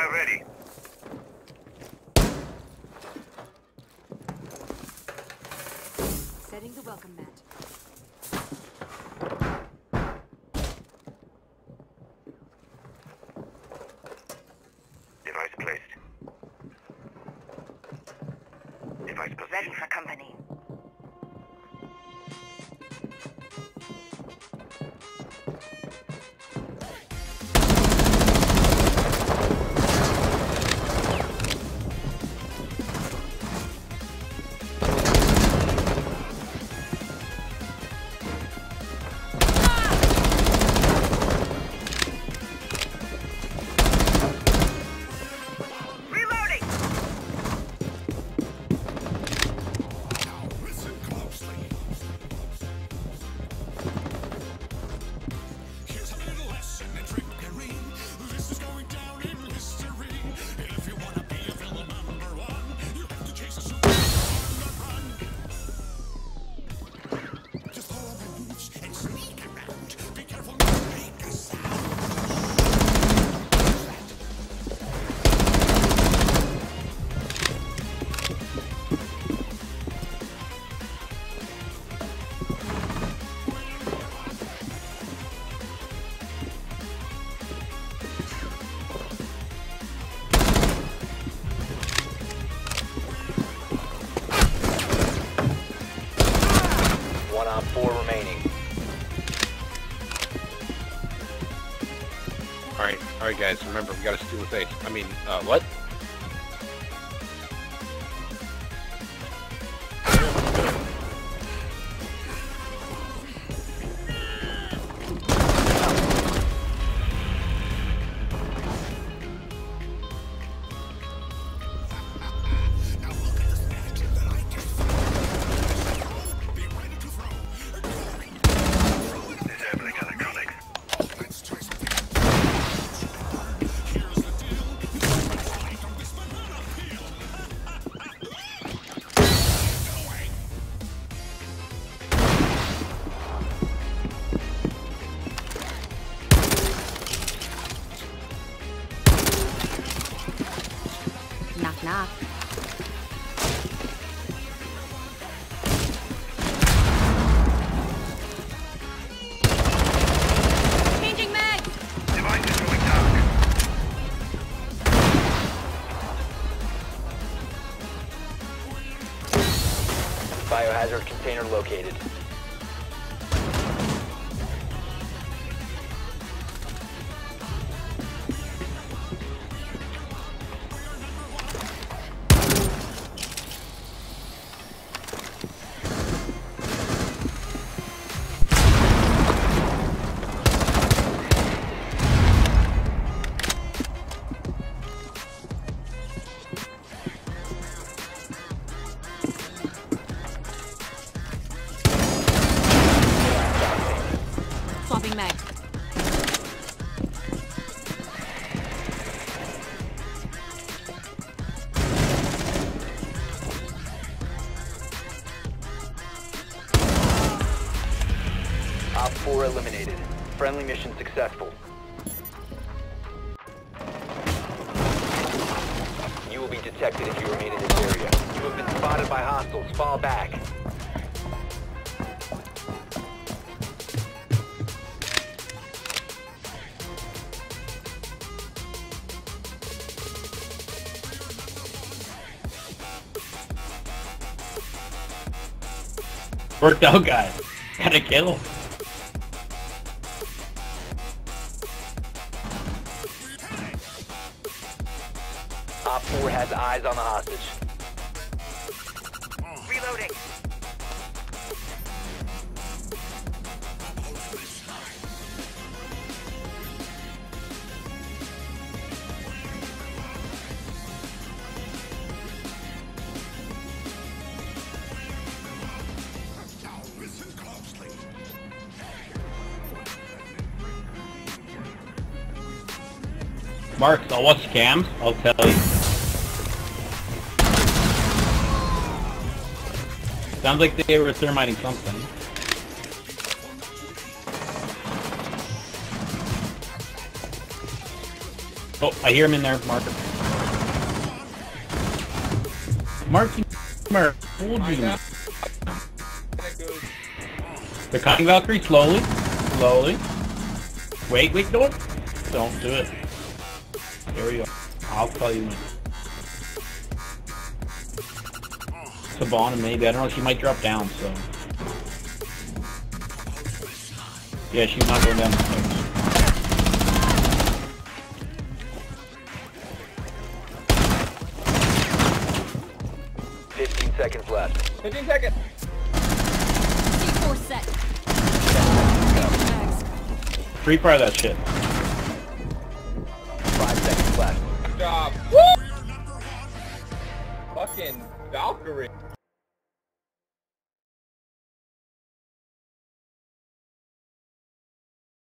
Dynamite ready. Setting the welcome mat. Device placed. Device position. Ready for company. Alright, alright guys, remember, we gotta steal the face. I mean, uh, what? Biohazard container located. 4 eliminated. Friendly mission successful. You will be detected if you remain in this area. You have been spotted by hostiles. Fall back. Worked out, guys. Got a kill. Op 4 has eyes on the hostage. Reloading. Now listen closely. Mark, I'll watch cams. I'll tell you. Sounds like they were thermiting something. Oh, I hear him in there, Marker. Marky Mark, told you. They're cutting Valkyrie slowly, slowly. Wait, wait, don't, don't do it. There we go. I'll tell you when. Savannah, maybe. I don't know. She might drop down, so. Yeah, she's not going down the stairs. Fifteen seconds left. 15 seconds. C4 set. Mags. Free fire that shit. Fucking Valkyrie.